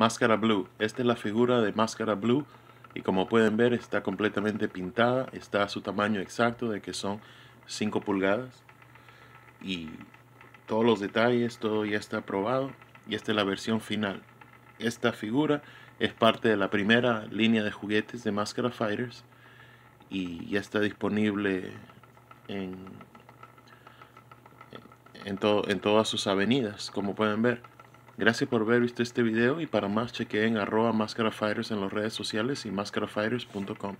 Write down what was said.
Máscara Blue. Esta es la figura de Máscara Blue y como pueden ver está completamente pintada, está a su tamaño exacto de que son 5 pulgadas y todos los detalles, todo ya está aprobado y esta es la versión final. Esta figura es parte de la primera línea de juguetes de Máscara Fighters y ya está disponible en, en, en todas sus avenidas, como pueden ver. Gracias por haber visto este video y para más chequeen arroba Fighters en las redes sociales y máscarafighters.com.